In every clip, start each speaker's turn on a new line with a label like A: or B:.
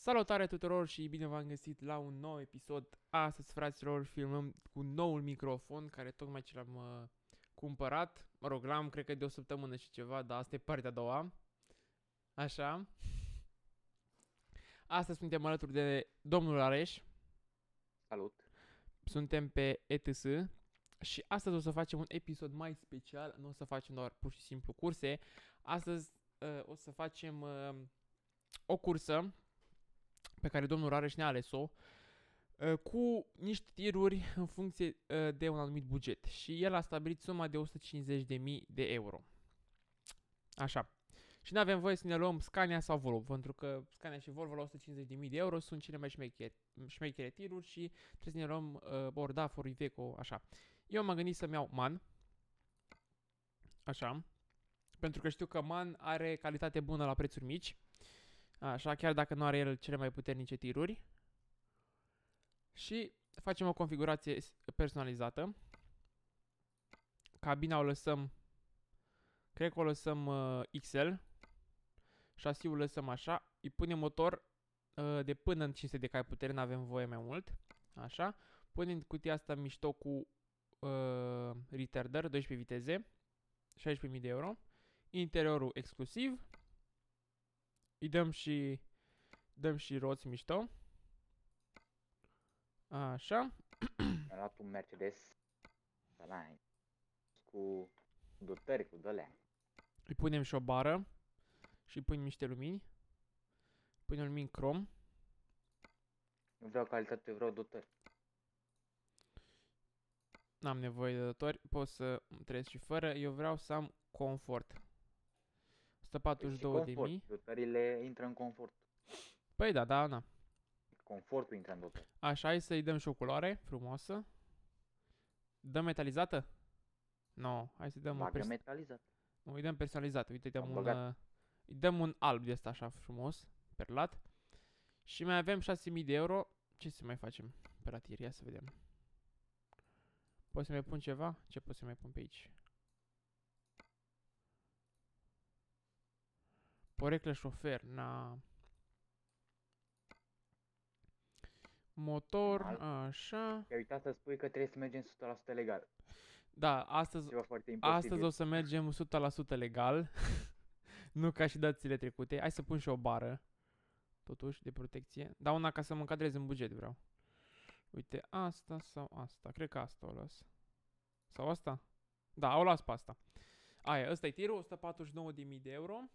A: Salutare tuturor și bine v-am găsit la un nou episod. Astăzi, fraților, filmăm cu noul microfon care tocmai ce l-am uh, cumpărat. Mă rog, l-am cred că de o săptămână și ceva, dar asta e partea a doua. Așa. Astăzi suntem alături de domnul Areș.
B: Salut!
A: Suntem pe ETS și astăzi o să facem un episod mai special. Nu o să facem doar pur și simplu curse. Astăzi uh, o să facem uh, o cursă pe care domnul Rareș ne-a ales-o uh, cu niște tiruri în funcție uh, de un anumit buget. Și el a stabilit suma de 150.000 de euro. Așa. Și nu avem voie să ne luăm Scania sau Volvo, pentru că Scania și Volvo la 150.000 de euro sunt cele mai șmechere, șmechere tiruri și trebuie să ne luăm uh, Borda, Ford Iveco, așa. Eu m-am gândit să-mi iau MAN, așa, pentru că știu că MAN are calitate bună la prețuri mici, așa, chiar dacă nu are el cele mai puternice tiruri. Și facem o configurație personalizată. Cabina o lăsăm, cred că o lăsăm uh, XL, șasiul lăsăm așa, îi punem motor uh, de până în 500 de cai putere, nu avem voie mai mult, așa. Punem cutia asta mișto cu uh, retarder, 12 viteze, 16.000 de euro. Interiorul exclusiv. Îi dăm și, dăm și roți mișto. Așa.
B: Am luat un Mercedes ăla, cu dotări, cu dălea.
A: Îi punem și o bară. Și îi punem niște lumini. Punem lumini crom.
B: Nu vreau calitate, vreau dotări.
A: N-am nevoie de dători. Pot să trăiesc și fără. Eu vreau să am confort. 142 de mii.
B: Dotările intră în confort.
A: Păi da, da, na.
B: Confortul intră în dotări.
A: Așa, hai să-i dăm și o culoare frumoasă. Dăm metalizată? Nu, no, hai să dăm o
B: Bagă
A: pers-
B: metalizat.
A: îi dăm personalizată. Uite, dăm
B: Am
A: un,
B: băgat.
A: uh, îi dăm un alb de ăsta așa frumos, perlat. Și mai avem 6000 de euro. Ce să mai facem pe la tir? Ia să vedem. Poți să mai pun ceva? Ce pot să mai pun pe aici? Poreclă șofer, na. Motor,
B: Normal.
A: așa.
B: Ai uitat să spui că trebuie să mergem 100% legal.
A: Da, astăzi,
B: Ceva foarte imposibil.
A: astăzi o să mergem 100% legal. nu ca și dățile trecute. Hai să pun și o bară. Totuși, de protecție. Dar una ca să mă încadrez în buget vreau. Uite, asta sau asta. Cred că asta o las. Sau asta? Da, o las pe asta. Aia, ăsta e tirul, 149.000 de euro.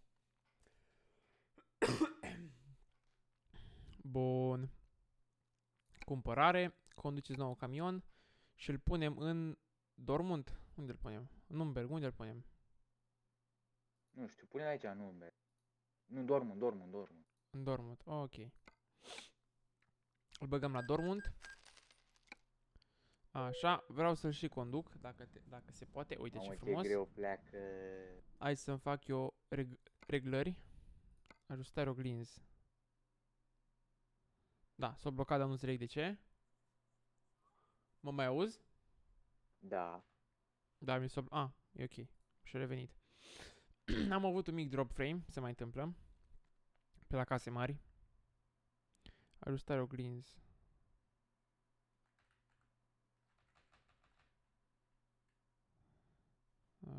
A: Bun. Cumpărare. Conduceți nou camion. Și îl punem în Dortmund. Unde îl punem? În Nürnberg, unde îl punem?
B: Nu știu, pune aici, nu, bă. Nu, Dortmund, Dortmund, Dortmund.
A: În Dortmund, ok. Îl băgăm la Dortmund. Așa, vreau să-l și conduc, dacă, te, dacă se poate. Uite ce
B: Mamă,
A: frumos.
B: ce greu pleacă.
A: Hai să-mi fac eu reg reglări. Ajustare oglinzi. Da, s-a blocat, dar nu înțeleg de ce. Mă mai auzi?
B: Da.
A: Da, mi s-a... Ah, e ok. Și-a revenit. Am avut un mic drop frame, se mai întâmplă. Pe la case mari. Ajustare oglinzi.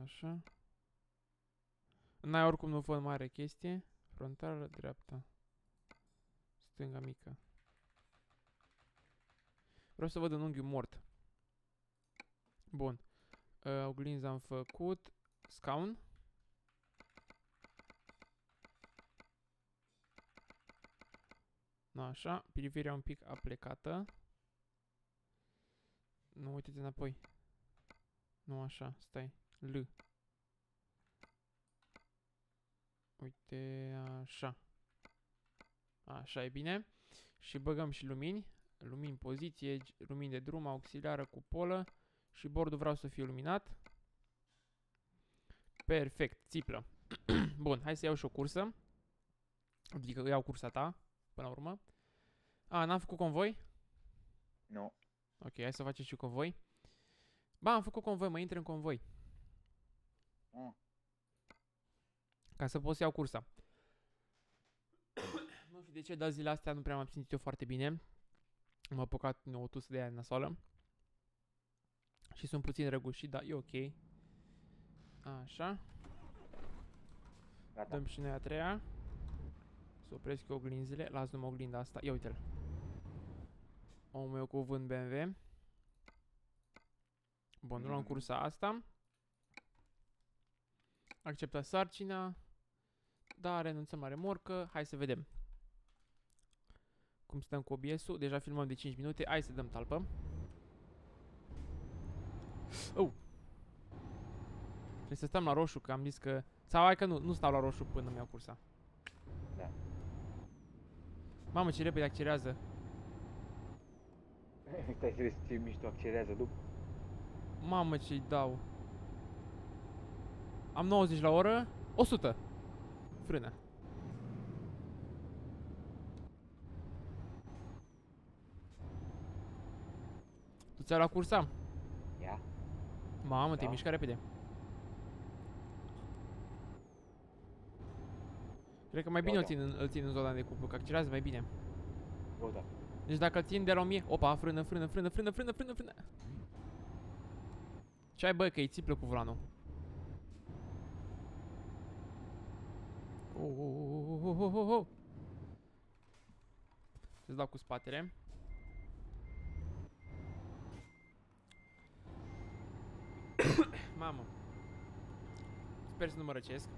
A: Așa. N-ai oricum nu văd mare chestie. Frontală, dreapta. Stânga mică. Vreau să văd în unghiul mort. Bun. Uh, oglinzi am făcut. Scaun. Așa, privirea un pic aplecată. Nu, uite-te înapoi. Nu așa, stai. L. Uite, așa. Așa e bine. Și băgăm și lumini. Lumini poziție, g- lumini de drum, auxiliară, cupolă. Și bordul vreau să fie luminat. Perfect, țiplă. Bun, hai să iau și o cursă. Adică iau cursa ta, până la urmă. A, n-am făcut convoi?
B: Nu.
A: Ok, hai să facem și convoi. Ba, am făcut convoi, mă intră în convoi.
B: Mm.
A: Ca să pot să iau cursa. nu știu de ce, dar zilele astea nu prea m-am simțit eu foarte bine. M-a apucat o tusă de aia nasoală. Și sunt puțin răgușit, dar e ok. Așa.
B: Gata.
A: Dăm și noi a treia. Să opresc eu oglinzile. Las numai oglinda asta. Ia uite-l. Omul meu cu vânt BMW. Bun, luăm
B: Mm.
A: cursa asta. Accepta sarcina. Da, renunțăm la remorcă. Hai să vedem. Cum stăm cu OBS-ul. Deja filmăm de 5 minute. Hai să dăm talpă. Oh! Trebuie să stăm la roșu, că am zis că... Sau hai că nu, nu stau la roșu până mi-au cursa.
B: Da.
A: Mamă, ce repede accelerează.
B: Stai să vezi ce mișto accelerează după.
A: Mamă, ce-i dau. Am 90 la oră. 100. Frână. Tu ți-ai luat cursa?
B: Ia.
A: Mamă, te-ai
B: Da.
A: mișcat repede. Cred că mai
B: Da,
A: bine îl
B: da.
A: țin, în, îl țin în zona de cuplu, că accelerează mai bine.
B: O, da.
A: Deci dacă îl țin de la 1000, opa, frână, frână, frână, frână, frână, frână, frână. Ce ai bă, că îi țiplă cu volanul. Oh, oh, oh, oh, oh, oh. Să-ți dau cu spatele. Mamă. Sper să nu mă răcesc.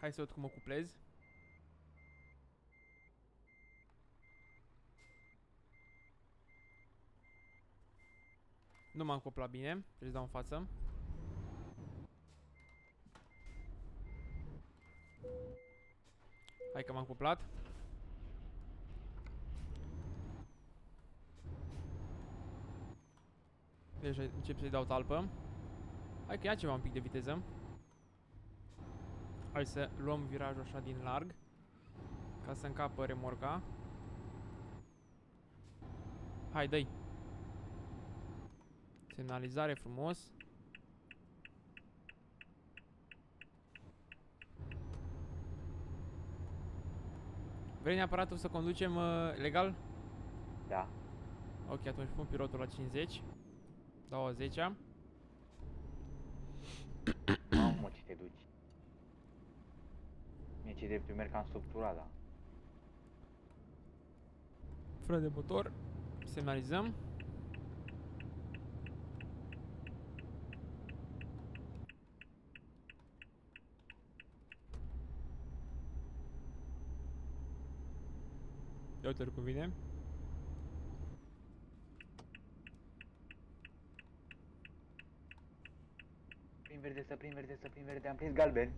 A: Hai să văd cum mă cuplez. Nu m-am cuplat bine, trebuie să dau în față. Hai că m-am cuplat. Deja încep să-i dau talpă. Hai că ia ceva un pic de viteză. Hai să luăm virajul așa din larg Ca să încapă remorca Hai, dă Semnalizare frumos Vrei neapărat să conducem uh, legal?
B: Da.
A: Ok, atunci pun pilotul la 50 Dau a 10
B: Mamă, ce te duci. Mie ce drept, eu merg cam structurat, da.
A: Fră de motor Semnalizăm Ia uite cum vine
B: Prin verde, să prin verde, să prin verde, am prins galben.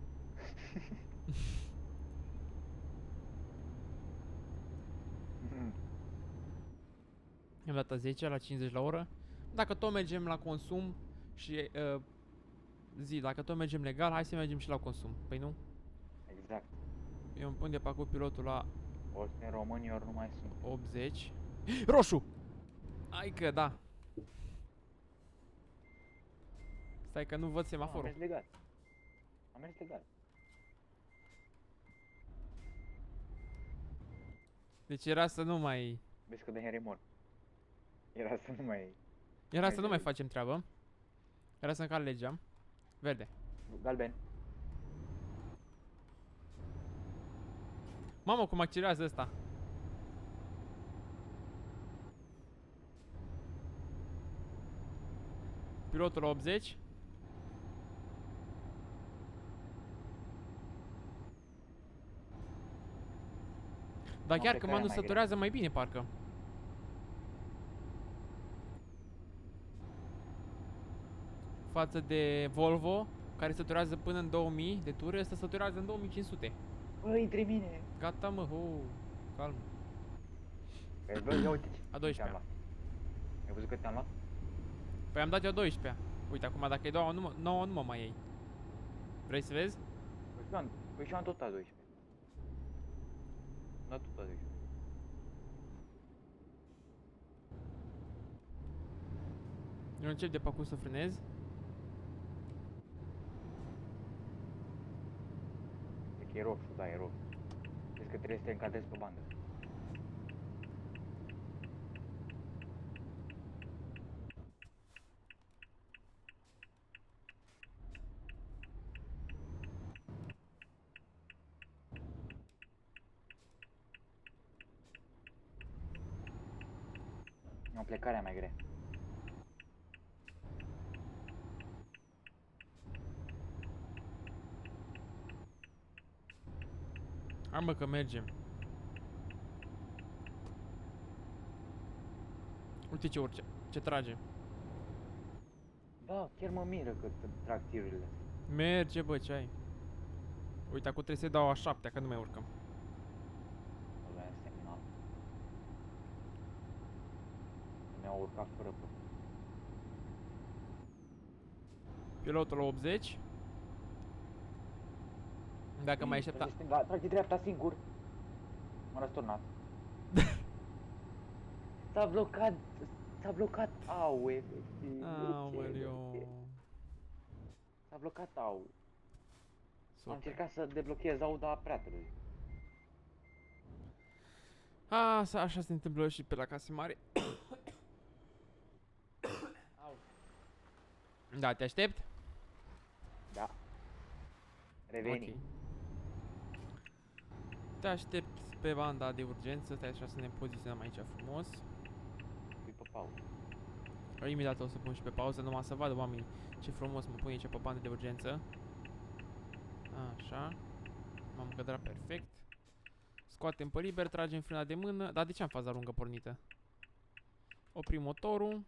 A: Am dat a 10 la 50 la oră Dacă tot mergem la consum Și uh, Zi, dacă tot mergem legal Hai să mergem și la consum Păi nu?
B: exact.
A: Eu îmi pun de pe acolo pilotul la
B: Ori sunt români, ori nu mai sunt.
A: 80 Roșu! Ai că da Stai că nu văd
B: Ah, am
A: semaforul
B: mers legal. Am mers legal.
A: Deci era să nu mai
B: Vezi că dă remorc. Era să nu mai...
A: Era
B: Mai
A: să nu mai
B: bine.
A: facem treabă Era să încalc legea Verde
B: Galben.
A: Mamă cum accelerează ăsta. Pilotul la 80 Dar
B: Mă,
A: chiar
B: pe
A: că
B: care
A: mă
B: mai greu.
A: săturează mai bine parcă. Față de Volvo Care săturează până în 2000 de ture Ăsta săturează în 2500
B: Bă, intre mine.
A: Gata mă, ho, calm
B: Vezi, bă, ia uite ce
A: A
B: te-am
A: 12
B: luat. Ai văzut că te-am luat?
A: Păi am dat eu 12 Uite, acum dacă e 9 nu, mă- 9 nu mă mai iei Vrei să vezi?
B: Păi și eu am, păi și eu am tot a 12. Am dat tot a 12.
A: Eu încep de pe acum să frânez.
B: Cred că e roșu, da, e roșu. Crezi că trebuie să te încadrezi pe bandă. O plecarea mai grea.
A: Hai mă că mergem. Uite ce urce, ce trage.
B: Da, chiar mă miră că t- trag tirurile.
A: Merge bă, ce ai? Uite, acum trebuie să-i dau a șaptea, că nu mai urcăm.
B: Ăla e semnal. Mi-au urcat fără pe.
A: Pilotul la 80. Dacă mai aștepta...
B: Trage stânga, trage dreapta singur. M-a răsturnat. S-a blocat, s-a blocat au, efectiv.
A: Aoleu.
B: S-a blocat au. Am
A: Super.
B: încercat să deblochez au, dar prea târziu.
A: A, sa- așa se întâmplă și pe la case mari.
B: Au.
A: Da, te aștept?
B: Da. Reveni.
A: Ok. Te aștept pe banda de urgență, stai așa să ne poziționăm aici frumos.
B: Fii pe pauză.
A: Imediat o să pun și pe pauză, numai să vadă oamenii ce frumos mă pune aici pe bandă de urgență. Așa. M-am încadrat perfect. Scoatem pe liber, tragem frâna de mână. Dar de ce am faza lungă pornită? Oprim motorul.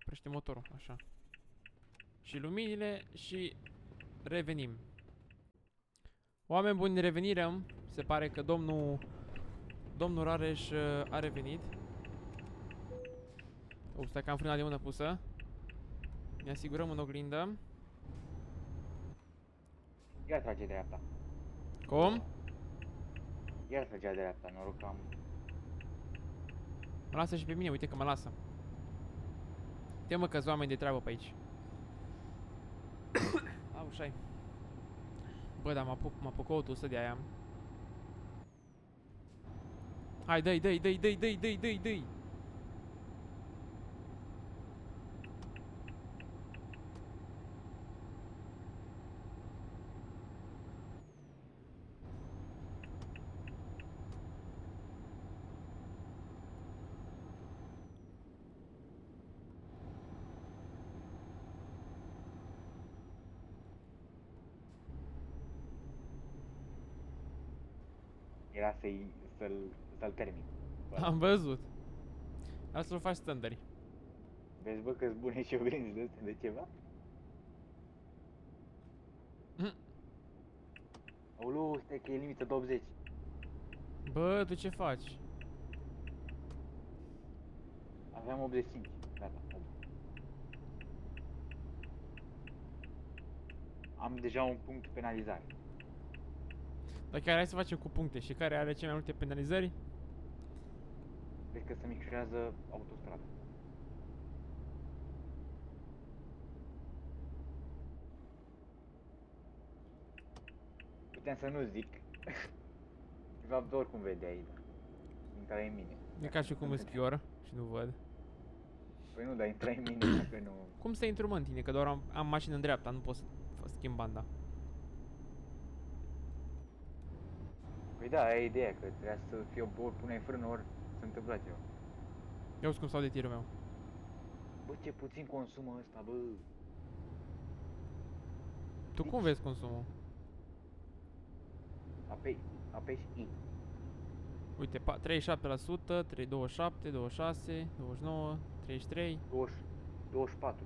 A: Oprește motorul, așa. Și luminile și revenim. Oameni buni, revenirăm. Se pare că domnul Domnul Rareș uh, a revenit. O, stai că am frâna de mână pusă. Ne asigurăm în oglindă.
B: Iar trage dreapta.
A: Cum?
B: Iar tragea dreapta, noroc că am...
A: Mă lasă și pe mine, uite că mă lasă. Te mă că oameni de treabă pe aici. Au, șai. Bă, dar mă apuc, mă apucă o tusă de aia. Hai, dă-i, dă-i, dă-i, dă-i, dă-i, dă-i, dă-i, dă-i.
B: Era să-i, să-l, să-l termin. Bă,
A: Am văzut. Asta să-l faci standard.
B: Vezi, bă, că-s bune și oglinzi de astea de ceva?
A: Mhm.
B: Aulu, stai că e limită de 80.
A: Bă, tu ce faci?
B: Aveam 85. Gata. Am deja un punct penalizare.
A: Dar chiar hai să facem cu puncte și care are cele mai multe penalizări?
B: Cred că se micșorează autostrada. Puteam să nu zic. De fapt, oricum vedeai, da. Intra în mine.
A: E ca și cum îți pior și nu văd.
B: Păi nu, dar intra în mine dacă nu...
A: Cum să intru mă în tine? Că doar am, am mașină în dreapta, nu pot să f- schimb banda.
B: Păi da, aia e ideea, că trebuia să fie ori puneai frână, ori se întâmpla ceva.
A: Ia uzi cum stau de tirul meu.
B: Bă, ce puțin consumă ăsta, bă.
A: Tu cum vezi consumul?
B: Ape apeși Și.
A: Uite, pa- 37%, 3, 27, 26, 29, 33.
B: 20, 24.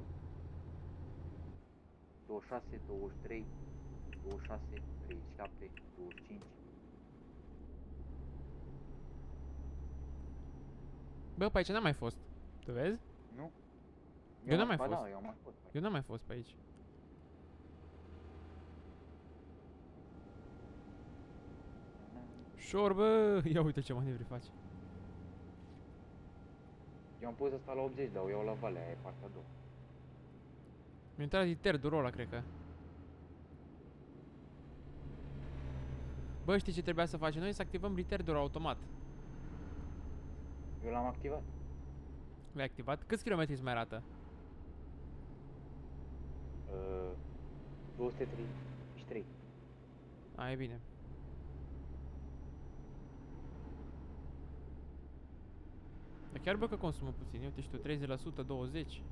B: 26, 23, 26, 37, 25.
A: Bă, pe aici n-am mai fost. Tu vezi?
B: Nu?
A: Eu n-am mai
B: ba
A: fost.
B: Da, eu am mai fost.
A: Eu n-am mai fost pe aici. Șor, bă! Ia uite ce manevri faci.
B: Eu am pus asta la 80, dar o iau la Valea, aia e partea a doua.
A: Mi-a intrat retardul ăla, cred că. Bă, știi ce trebuia să facem noi? Să activăm retardul automat.
B: Eu l-am activat.
A: L-ai activat? Câți kilometri îți mai arată?
B: Uh, 233.
A: A, e bine. Dar chiar bă că consumă puțin, uite și tu, 30%, 20.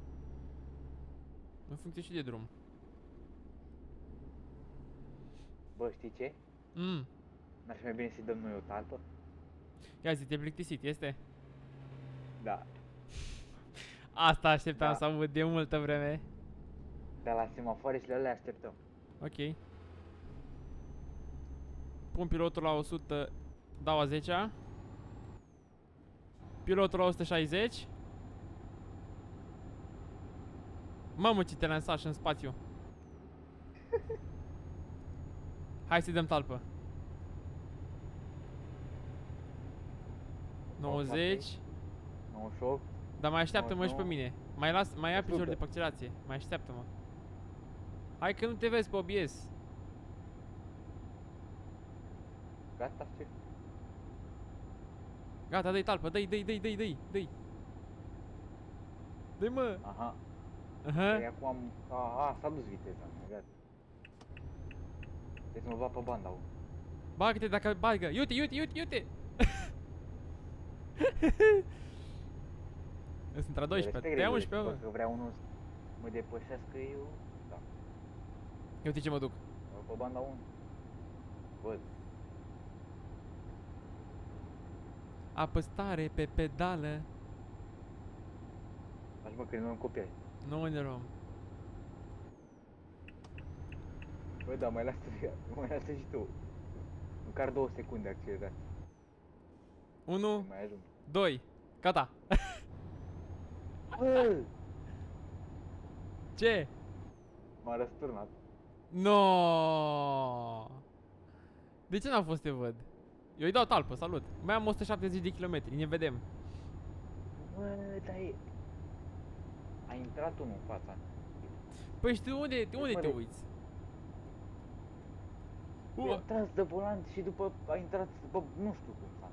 A: În funcție și de drum.
B: Bă, știi ce?
A: Mm.
B: N-ar fi mai bine să-i dăm noi o talpă?
A: Ia zi, te plictisit, este?
B: Da.
A: Asta așteptam
B: Da.
A: să aud de multă vreme.
B: Dar la semafoarele le așteptăm.
A: Ok. Pun pilotul la 100, dau a 10 Pilotul la 160. Mamă ce te lansași în spațiu. Hai să dăm talpă. 90.
B: 98.
A: Dar mai așteaptă-mă și pe
B: 99.
A: mine. Mai las, mai ia picior de
B: 100.
A: pe accelerație. Mai așteaptă-mă. Hai că nu te vezi pe OBS.
B: Gata, ce?
A: Gata, dă-i talpă, dă-i, dă-i, dă-i, dă-i, dă-i, dă-i. Dă-i mă.
B: Aha.
A: Aha.
B: Păi acum am... A, a s-a dus viteza mea, gata. Trebuie să mă bat pe banda, o.
A: Bagă-te dacă bagă. Iute, iute, iute, iute. Sunt a 12,
B: Respect
A: te ia
B: regulile,
A: 11, bă.
B: Dacă vrea unul să mă depășească eu, da.
A: Uite ce mă duc.
B: Mă Pe banda 1. Văd.
A: Apăstare pe pedală.
B: Faci mă că nu am copiat.
A: Nu ne luăm.
B: Bă, da, mai lasă, mai lasă și tu. Măcar două secunde accelerați.
A: 1,
B: Mai ajung.
A: 2. Gata.
B: Bă!
A: Ce?
B: M-a răsturnat.
A: No. De ce n-a fost să te văd? Eu îi dau talpă, salut. Mai am 170 de kilometri, ne vedem.
B: Bă, dar e... A intrat unul în fața.
A: Păi și tu unde, unde
B: mă,
A: te
B: de-
A: uiți?
B: Uh.
A: Ua,
B: A tras de volant și după a intrat, bă, nu știu cum s-a.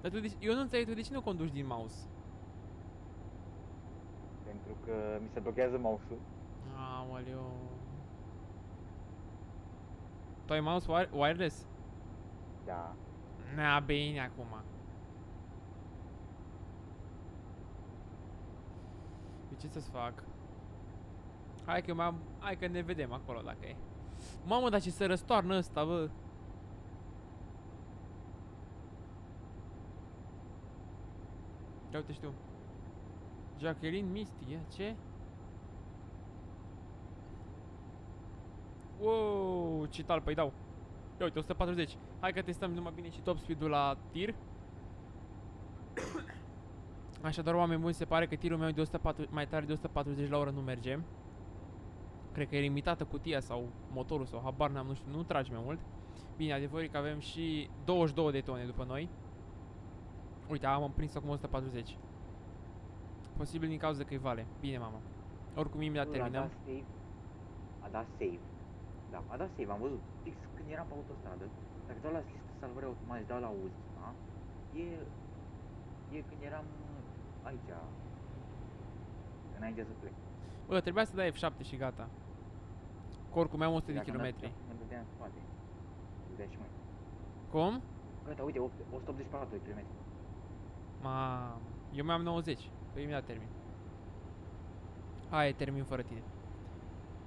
A: dar tu de, eu nu înțeleg, tu de ce nu conduci din mouse?
B: Pentru că mi se blochează mouse-ul.
A: Aoleu. Tu ai mouse wire wireless?
B: Da.
A: Na, bine acum. De ce să-ți fac? Hai că, mai hai că ne vedem acolo dacă e. Mamă, dar ce se răstoarnă ăsta, bă. Ia uite știu. Jacqueline Misty, ia, ce? Wow, ce talpă îi dau. Ia uite, 140. Hai că testăm numai bine și top speed-ul la tir. Așadar, oameni buni, se pare că tirul meu de 140, mai tare de 140 la oră nu merge. Cred că e limitată cutia sau motorul sau habar n-am, nu știu, nu tragi mai mult. Bine, adevărul e că avem și 22 de tone după noi. Uite, am prins acum 140. Posibil din cauza că e vale. Bine, mama. Oricum, imediat
B: Bă, A
A: terminăm.
B: dat save. A dat save. Da, a dat save, am văzut. Fix când eram pe autostradă. Dacă dau la listă salvare automat și dau la ultima, e... E când eram uh, aici. Înainte să plec.
A: Bă, trebuia să dai F7 și gata. Că oricum mai am 100 de
B: Dacă n-ar
A: kilometri.
B: fi, Mă dădea în spate. Mă dădea și mai.
A: Cum?
B: Gata, uite, 8 184 de kilometri.
A: Ma, eu mai am 90. Păi imediat termin. Hai, termin fără tine.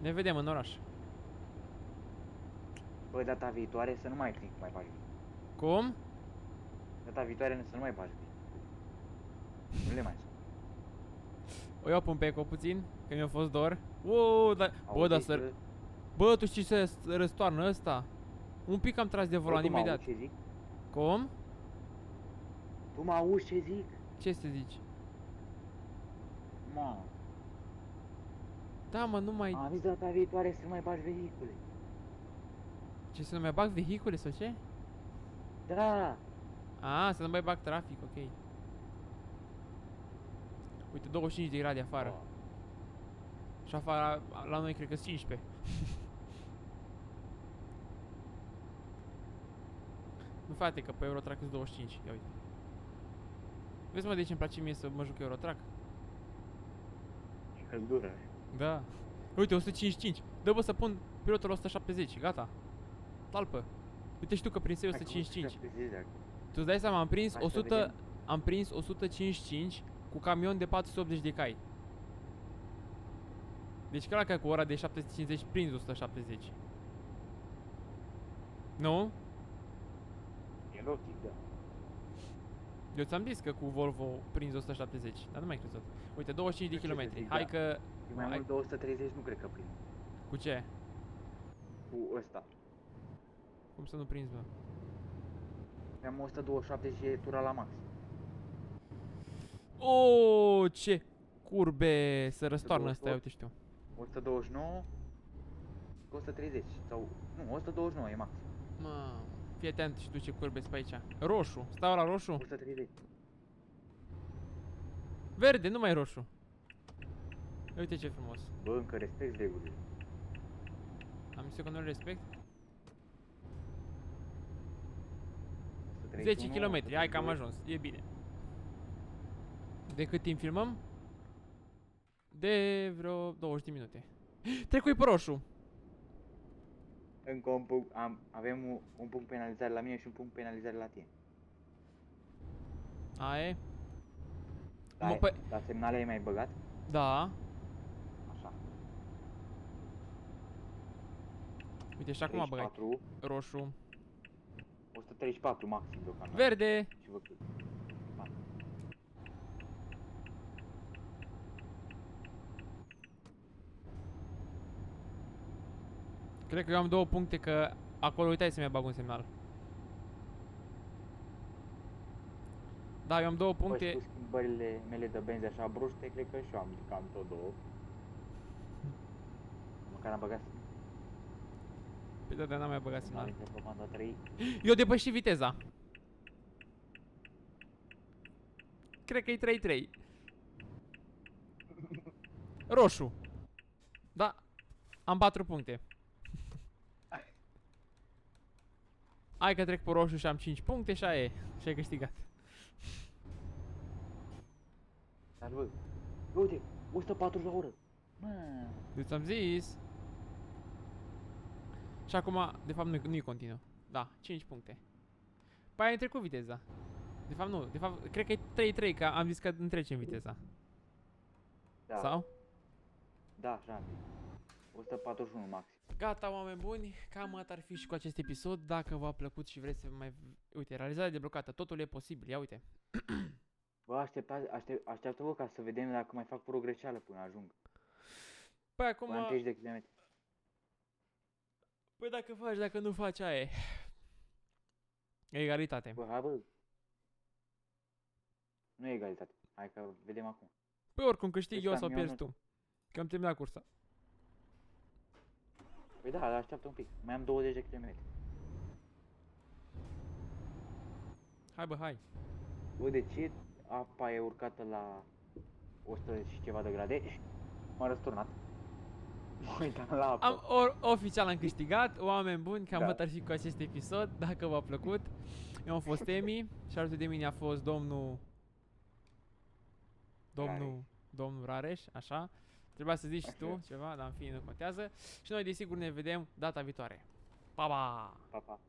A: Ne vedem în oraș.
B: Bă, data viitoare să nu mai click, mai bagi.
A: Cum?
B: Data viitoare să nu mai bagi. Nu le mai sun.
A: O iau pe Eco puțin, că mi-a fost dor. Wow, dar... Bă,
B: Auzi,
A: dar să...
B: bă,
A: Bă, tu știi ce se răstoarnă ăsta? Un pic am tras de
B: bă,
A: volan
B: tu mă
A: imediat.
B: auzi ce zic?
A: Cum?
B: Tu mă auzi ce zic?
A: Ce să zici?
B: Mă,
A: Da, mă, nu mai...
B: am zis data viitoare să nu mai bagi vehicule.
A: Ce, să nu mai bag vehicule sau ce?
B: Da,
A: A, să nu mai bag trafic, ok. Uite, 25 de grade afară.
B: Oh.
A: Și afară, la noi cred că 15. nu frate, că pe Eurotrack sunt 25. Ia uite. Vezi mă de ce îmi place mie să mă juc Eurotrack?
B: Și căldură.
A: Da. Uite, 155. Dă bă să pun pilotul la 170, gata. Talpă. Uite și tu că prinsei
B: Hai că
A: 155.
B: 170 de acum.
A: Tu îți dai seama, am prins
B: Hai să
A: 100,
B: vedem.
A: am prins 155 cu camion de 480 de cai. Deci clar că cu ora de 750 prins 170. Nu?
B: E logic, da.
A: Eu ți-am zis că cu Volvo prins 170, dar nu mai crezut. Uite, 25 de
B: Nu știu ce să
A: kilometri.
B: zic,
A: Hai
B: da.
A: că...
B: E mai
A: Hai.
B: mult 230 nu cred că prind.
A: Cu ce?
B: Cu ăsta.
A: Cum să nu prinzi, bă?
B: Am 127 și e tura la max.
A: O, ce curbe să răstoarnă ăsta,
B: 128.
A: uite și tu.
B: 129 cu 130 sau nu, 129 e max.
A: Mă, fii atent și tu ce curbe sunt pe aici. Roșu, stau la roșu.
B: 130.
A: Verde, nu mai roșu. Uite ce frumos.
B: Bă, încă respect regulile.
A: Am zis eu că nu respect.
B: 131,
A: 10 km, hai că am
B: 132.
A: ajuns, e bine. De cât timp filmăm? De vreo 20 de minute. Trecui pe roșu.
B: Încă un punct, am, avem un, un punct penalizare la mine și un punct penalizare la tine.
A: Aia
B: Da,
A: Mă,
B: e-
A: păi-
B: Dar semnale ai mai băgat?
A: Da.
B: Așa.
A: Uite și acum a băgat
B: 34,
A: roșu.
B: 134 maxim deocamdată.
A: Verde.
B: Și vă cât.
A: Cred că eu am două puncte că acolo uitați să-mi bag un semnal. Da, eu am două
B: Puncte.
A: puncte.
B: Bă, și cu schimbările mele de benzi așa bruște, cred că și eu am cam tot două. Măcar am băgat
A: Pe da, n-am mai băgat semnal.
B: semnale pe comanda 3.
A: Eu depăși viteza. Cred că e 3-3. Roșu. Da. Am 4 puncte. Hai că trec pe roșu și am 5 puncte și aia e. Și ai câștigat.
B: Dar bă, bă, uite, 140 la oră. Mă,
A: Eu ți-am zis. Și acum, de fapt, nu-i, nu-i continuu. Da, 5 puncte. Păi ai trecut viteza. De fapt, nu. De fapt, cred că e 3-3, că am zis că îmi trecem viteza.
B: da,
A: Sau?
B: da, așa am zis. 141 maxim.
A: Gata, oameni buni, cam atât ar fi și cu acest episod. Dacă v-a plăcut și vreți să mai... Uite, realizarea deblocată, totul e posibil, ia uite.
B: Bă, așteptați, aștept, așteaptă-vă ca să vedem dacă mai fac progreseală până ajung.
A: Păi
B: Acum...
A: acum,
B: Am 30 de kilometri.
A: păi dacă faci, dacă nu faci, aia e. Egalitate.
B: Bă, hai bă. Nu e egalitate. Hai că vedem acum.
A: Păi oricum câștig eu
B: Ăsta
A: sau
B: mi-a
A: pierzi
B: luat.
A: tu. Că am terminat cursa.
B: Păi da, dar așteaptă un pic. Mai am 20 de kilometri.
A: Hai bă, hai.
B: Bă, de ce apa e urcată la 100 și ceva de grade? M-a răsturnat. M-am uitat la apă.
A: Am, or, oficial am câștigat, oameni buni, cam
B: Da.
A: atât ar fi cu acest episod, dacă v-a plăcut. Eu am fost Emi și alături de mine a fost domnul... Domnul...
B: Rareș.
A: Domnul Rareș, așa. Trebuia să zici și tu
B: Așa.
A: ceva, dar în fine, nu contează. Și noi, desigur, ne vedem data viitoare. Pa, pa!
B: Pa, pa.